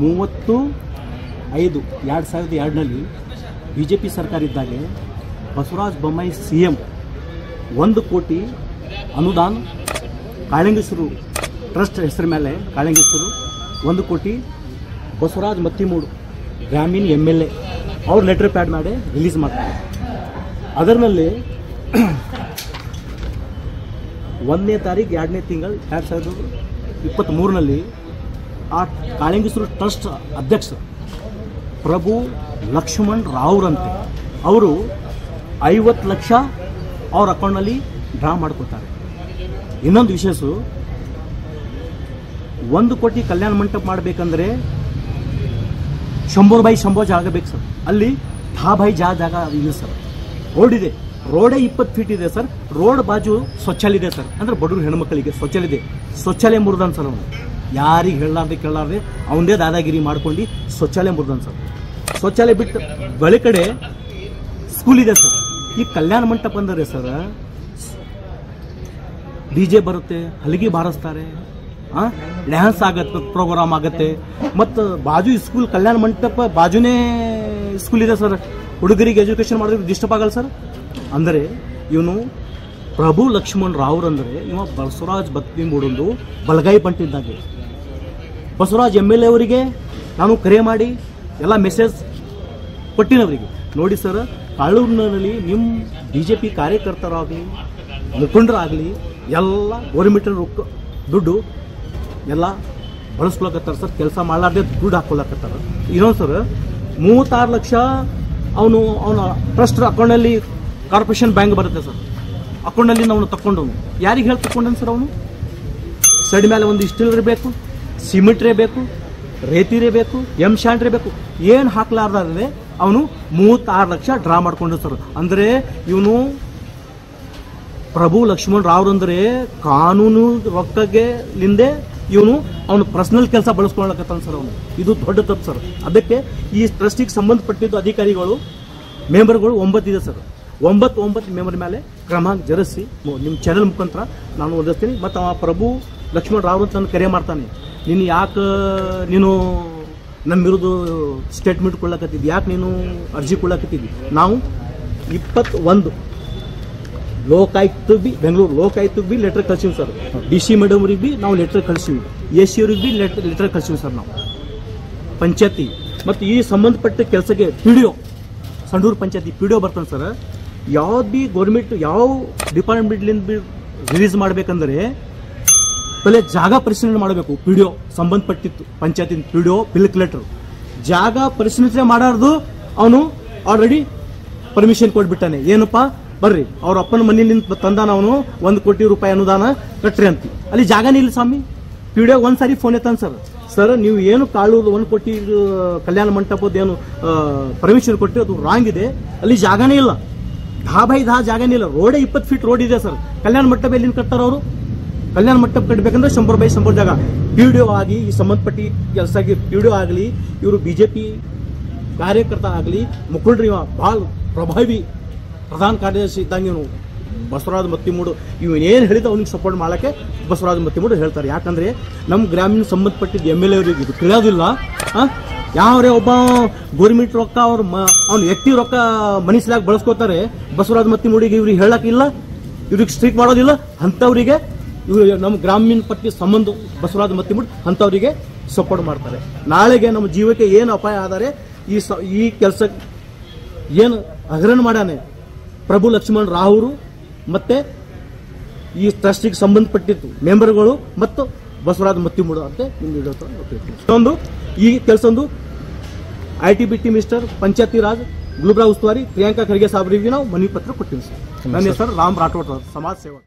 ಮೂವತ್ತು ಐದು, ಎರಡು ಸಾವಿರದ ಎರಡರಲ್ಲಿ ಬಿ ಜೆ ಪಿ ಸರ್ಕಾರ ಇದ್ದಾಗೆ ಬಸವರಾಜ ಬೊಮ್ಮಾಯಿ ಸಿ ಎಂ ಒಂದು ಕೋಟಿ ಅನುದಾನ, ಕಾಳಂಗೇಶ್ವರು ಟ್ರಸ್ಟ್ ಹೆಸರು ಮೇಲೆ, ಕಾಳಂಗೇಶ್ವರು ಒಂದು ಕೋಟಿ, ಬಸವರಾಜ್ ಮತ್ತಿಮೂಡು ಗ್ರಾಮೀಣ ಎಂ ಎಲ್ ಎ ಅವ್ರು ಲೆಟ್ರ್ ಪ್ಯಾಡ್ ಮಾಡಿ ರಿಲೀಸ್ ಮಾಡ್ತಾರೆ. ಅದರಲ್ಲಿ ಒಂದನೇ ತಾರೀಕು ಎರಡನೇ ತಿಂಗಳು ಎರಡು ಸಾವಿರದ ಇಪ್ಪತ್ತ್ಮೂರರಲ್ಲಿ ಆ ಕಾಳಿಂಗೇಶ್ವರ ಟ್ರಸ್ಟ್ ಅಧ್ಯಕ್ಷ ಪ್ರಭು ಲಕ್ಷ್ಮಣ್ ರಾವ್ರಂತೆ ಅವರು ಐವತ್ತು ಲಕ್ಷ ಅವ್ರ ಅಕೌಂಟ್ನಲ್ಲಿ ಡ್ರಾ ಮಾಡ್ಕೊತಾರೆ ಇನ್ನೊಂದು ವಿಶೇಷ, ಒಂದು ಕೋಟಿ ಕಲ್ಯಾಣ ಮಂಟಪ ಮಾಡಬೇಕಂದ್ರೆ ಶಂಭೂರ್ ಬೈ ಶಂಭೋ ಜಾಗ ಬೇಕು ಸರ್. ಅಲ್ಲಿ ಧಾ ಬೈ ಜಾ ಜಾಗ ಇದೆ ಸರ್. ರೋಡ್ ಇದೆ. ರೋಡೇ ಇಪ್ಪತ್ತು ಫೀಟ್ ಇದೆ ಸರ್. ರೋಡ್ ಬಾಜು ಶೌಚಾಲಯ ಇದೆ ಸರ್. ಅಂದ್ರೆ ಬಡವರು ಹೆಣ್ಮಕ್ಳಿಗೆ ಶೌಚಾಲಯ ಇದೆ. ಶೌಚಾಲಯ ಮುರಿದನ್ ಸರ್ ಅವನು. ಯಾರಿಗೆ ಹೇಳಲಾರ್ದೆ ಕೇಳಲಾರ್ದೆ ಅವನದೇ ದಾದಾಗಿರಿ ಮಾಡ್ಕೊಂಡು ಶೌಚಾಲಯ ಮುರಿದನ್ ಸರ್. ಶೌಚಾಲಯ ಬಿಟ್ಟು ಬಳಿ ಕಡೆ ಸ್ಕೂಲ್ ಇದೆ ಸರ್. ಈ ಕಲ್ಯಾಣ ಮಂಟಪ ಅಂದರೆ ಸರ್ ಡಿ ಜೆ ಬರುತ್ತೆ, ಹಲಗಿ ಬಾರಿಸ್ತಾರೆ ಡ್ಯಾನ್ಸ್ ಆಗತ್ತೆ ಪ್ರೋಗ್ರಾಮ್ ಆಗುತ್ತೆ. ಮತ್ತು ಬಾಜು ಸ್ಕೂಲ್ ಕಲ್ಯಾಣ ಮಂಟಪ ಬಾಜುನೇ ಸ್ಕೂಲ್ ಇದೆ ಸರ್. ಹುಡುಗರಿಗೆ ಎಜುಕೇಶನ್ ಮಾಡಿದ್ರೆ ಡಿಸ್ಟರ್ಬ್ ಆಗಲ್ಲ ಸರ್. ಅಂದರೆ ಇವನು ಪ್ರಭು ಲಕ್ಷ್ಮಣ್ ರಾವ್ರಂದರೆ ಇವ ಬಸವರಾಜ್ ಬತ್ತಿ ಮೂಡೊಂದು ಬಲಗಾಯಿ ಬಂಟಿದ್ದಾಗೆ. ಬಸವರಾಜ್ ಎಂ ಎಲ್ ಎ ಅವರಿಗೆ ನಾನು ಕರೆ ಮಾಡಿ ಎಲ್ಲ ಮೆಸೇಜ್ ಕೊಟ್ಟಿನವರಿಗೆ. ನೋಡಿ ಸರ್ ಕಾಳೂರಿನಲ್ಲಿ ನಿಮ್ಮ ಬಿ ಜೆ ಪಿ ಕಾರ್ಯಕರ್ತರಾಗಲಿ, ಮುಖಂಡರಾಗಲಿ ಎಲ್ಲ ಗೌರ್ಮೆಂಟ್ ದುಡ್ಡು ಎಲ್ಲ ಬಳಸ್ಕೊಳಕತ್ತಾರ ಸರ್ ಕೆಲಸ ಮಾಡಲಾರ್ದೆ ದುಡ್ಡು ಹಾಕೊಳಕತ್ತಾರ. ಇನ್ನೊಂದು ಸರ್ ಮೂವತ್ತಾರು ಲಕ್ಷ ಅವನು ಅವನ ಟ್ರಸ್ಟ್ ಅಕೌಂಟಲ್ಲಿ ಕಾರ್ಪೊರೇಷನ್ ಬ್ಯಾಂಕ್ ಬರುತ್ತೆ ಸರ್ ಅಕೌಂಟಲ್ಲಿ ನಾವು ತಗೊಂಡವನು ಯಾರಿಗೆ ಹೇಳಿ ತಗೊಂಡನ್ ಸರ್ ಅವನು? ಸೈಡ್ ಮೇಲೆ ಒಂದು ಸ್ಟೀಲ್ ಇರಬೇಕು ಸಿಮೆಂಟ್ ಬೇಕು ರೇತಿರೇ ಬೇಕು, ಎಂ ಶಾಂಟ್ರೇ ಬೇಕು. ಏನು ಹಾಕ್ಲಾರ್ದೆ ಅವನು ಮೂವತ್ತಾರು ಲಕ್ಷ ಡ್ರಾ ಮಾಡ್ಕೊಂಡು ಸರ್. ಅಂದರೆ ಇವನು ಪ್ರಭು ಲಕ್ಷ್ಮಣ್ ರಾವ್ರು ಅಂದರೆ ಕಾನೂನು ಲಿಂದೆ ಇವನು ಅವನು ಪರ್ಸನಲ್ ಕೆಲಸ ಬಳಸ್ಕೊಳಕತ್ತಾನ ಸರ್ ಅವನು. ಇದು ದೊಡ್ಡ ತಪ್ಪು ಸರ್. ಅದಕ್ಕೆ ಈ ಟ್ರಸ್ಟಿಗೆ ಸಂಬಂಧಪಟ್ಟಿದ್ದು ಅಧಿಕಾರಿಗಳು, ಮೆಂಬರ್ಗಳು ಒಂಬತ್ತಿದೆ ಸರ್. ಒಂಬತ್ತು ಒಂಬತ್ತು ಮೆಂಬರ್ ಮೇಲೆ ಕ್ರಮ ಜರುಗಿಸಿ, ನಿಮ್ಮ ಚಾನೆಲ್ ಮುಖಾಂತರ ನಾನು ಓದಿಸ್ತೀನಿ ಮತ್ತು ಆ ಪ್ರಭು ಲಕ್ಷ್ಮಣ್ ರಾವ್ ಅಂತ ನಾನು ಕರೆ ಮಾಡ್ತಾನೆ. ನೀನು ಯಾಕೆ, ನೀನು ನಮ್ಮ ವಿರುದ್ಧ ಸ್ಟೇಟ್ಮೆಂಟ್ ಕೊಡ್ಲಕತ್ತಿದ್ದಿ? ಯಾಕೆ ನೀನು ಅರ್ಜಿ ಕೊಡ್ಲಕತ್ತಿದ್ದಿ? ನಾವು ಇಪ್ಪತ್ತೊಂದು ಲೋಕಾಯುಕ್ತ ಬಿ, ಬೆಂಗಳೂರು ಲೋಕಾಯುಕ್ತಕ್ಕೆ ಬಿ ಲೆಟರ್ ಕಳ್ಸೀವಿ ಸರ್ ಡಿ ಸಿ ಮೇಡಮ್ ಅವ್ರಿಗೆ ಬಿ ನಾವು ಲೆಟರ್ ಕಳ್ಸೀವಿ. ಎ ಸಿ ಅವ್ರಿಗೆ ಬಿ ಲೆಟರ್ ಲೆಟ್ರ್ ಕಳ್ಸೀವಿ ಸರ್ ನಾವು. ಪಂಚಾಯತಿ. ಮತ್ತು ಈ ಸಂಬಂಧಪಟ್ಟ ಕೆಲಸಕ್ಕೆ P D O Sandur panchayati P D O ಬರ್ತಾನೆ ಸರ್ ಯಾವ್ದು ಬಿ ಗೌರ್ಮೆಂಟ್ ಯಾವ ಡಿಪಾರ್ಟ್ಮೆಂಟ್ಲಿಂದ ಬಿ ರಿಲೀಸ್ ಮಾಡಬೇಕಂದ್ರೆ ಪಹಲೆ ಜಾಗ ಪರಿಶೀಲನೆ ಮಾಡಬೇಕು. P D O ಸಂಬಂಧಪಟ್ಟಿತ್ತು. Panchayati P D O bill collector ಜಾಗ ಪರಿಶೀಲನೆ ಮಾಡಾರ್ದು, ಅವನು ಆಲ್ರೆಡಿ ಪರ್ಮಿಷನ್ ಕೊಟ್ಬಿಟ್ಟಾನೆ. ಏನಪ್ಪಾ? ಬರ್ರಿ, ಅವ್ರ ಅಪ್ಪನ ಮನೆಯಿಂದ ತಂದಾನ ಅವನು, ಒಂದು ಕೋಟಿ ರೂಪಾಯಿ ಅನುದಾನ ಕಟ್ರಿ ಅಂತ. ಅಲ್ಲಿ ಜಾಗನೇ ಇಲ್ಲ ಸ್ವಾಮಿ. ಪಿ ಡಿ ಒಂದ್ ಸಾರಿ ಫೋನ್ ಎತ್ತಾನ ಸರ್ ಸರ್ ನೀವು ಏನು ಕಾಳೂರು ಒಂದು ಕೋಟಿ ಕಲ್ಯಾಣ ಮಂಟಪದ ಏನು ಪರ್ಮಿಷನ್ ಕೊಟ್ಟು ಅದು ರಾಂಗ್ ಇದೆ. ಅಲ್ಲಿ ಜಾಗನೇ ಇಲ್ಲ. ಧಾ ಬೈ ಧಾ ಜಾಗನೇ ಇಲ್ಲ. ರೋಡೇ ಇಪ್ಪತ್ತು ಫೀಟ್ ರೋಡ್ ಇದೆ ಸರ್ ಕಲ್ಯಾಣ ಮಂಟಪ ಎಲ್ಲಿಂದ ಕಟ್ತಾರ ಅವರು? ಕಲ್ಯಾಣ ಮಂಟಪ ಕಟ್ಟಬೇಕಂದ್ರೆ ಶಂಬರ್ ಬೈ ಶಂಬರ್ ಜಾಗ. ಪಿ ಡಿ ಆಗಿ ಈ ಸಂಬಂಧಪಟ್ಟಿ ಕೆಲಸ ಪಿ ಡಿ ಒ ಆಗಲಿ, ಇವರು ಬಿ ಜೆ ಪಿ ಕಾರ್ಯಕರ್ತ ಆಗಲಿ, ಮುಖಂಡರು ಭಾಳ ಪ್ರಭಾವಿ ಪ್ರಧಾನ ಕಾರ್ಯದರ್ಶಿ ಇದ್ದಂಗೆ ಇವನು. ಬಸವರಾಜ ಮತ್ತಿಮೂಡು ಇವನೇನು ಹೇಳಿದ ಅವ್ನಿಗೆ ಸಪೋರ್ಟ್ ಮಾಡೋಕ್ಕೆ ಬಸವರಾಜ ಮತ್ತಿಮೂಡು ಹೇಳ್ತಾರೆ. ಯಾಕಂದರೆ ನಮ್ಮ ಗ್ರಾಮೀಣ ಸಂಬಂಧಪಟ್ಟಿದ್ದ ಎಂ ಎಲ್ ಎ ಅವರಿಗೆ ಇದು ತಿಳಿಯೋದಿಲ್ಲ. ಹಾಂ? ಯಾವ್ರೆ ಒಬ್ಬ ಗೋರ್ಮೆಂಟ್ ರೊಕ್ಕ ಅವ್ರ ಅವ್ನ ವ್ಯಕ್ತಿ ರೊಕ್ಕ ಮನಸ್ಲಾಗ ಬಳಸ್ಕೋತಾರೆ, ಬಸವರಾಜ ಮತ್ತಿಮೂಡಿಗೆ ಇವ್ರಿಗೆ ಹೇಳಕ್ಕಿಲ್ಲ ಇವ್ರಿಗೆ ಸ್ಟ್ರೀಕ್ ಮಾಡೋದಿಲ್ಲ, ಅಂಥವ್ರಿಗೆ ಇವರು ನಮ್ಮ ಗ್ರಾಮೀಣ ಪಟ್ಟಿ ಸಂಬಂಧ ಬಸವರಾಜ ಮತ್ತಿಮುಡ್ ಅಂಥವರಿಗೆ ಸಪೋರ್ಟ್ ಮಾಡ್ತಾರೆ. ನಾಳೆಗೆ ನಮ್ಮ ಜೀವಕ್ಕೆ ಏನು ಅಪಾಯ ಆದರೆ ಈ ಸ ಈ ಕೆಲಸ ಏನು ಹಗರಣ ಮಾಡಾನೆ ಪ್ರಭು ಲಕ್ಷ್ಮಣ್ ರಾವ್ರು ಮತ್ತೆ ಈ ಟ್ರಸ್ಟಿಗೆ ಸಂಬಂಧಪಟ್ಟಿತ್ತು ಮೆಂಬರ್ಗಳು ಮತ್ತು ಬಸವರಾಜ ಮತ್ತಿಮೂಡು ಅಂತ ನಿಮ್ಗೆ ಇಷ್ಟೊಂದು ಒಂದು ಈ ಕೆಲಸ ಒಂದು I T B T minister panchayati Raj Gulbarga ಉಸ್ತುವಾರಿ ಪ್ರಿಯಾಂಕಾ ಖರ್ಗೆ ಸಾಬ್ರಿಗೆ ನಾವು ಮನವಿ ಪತ್ರ ಕೊಟ್ಟಿವಿ ಸರ್. ನನ್ನ ಹೆಸರು ರಾಮ್ ರಾಠೋಡ್ ಸಮಾಜ ಸೇವಕ.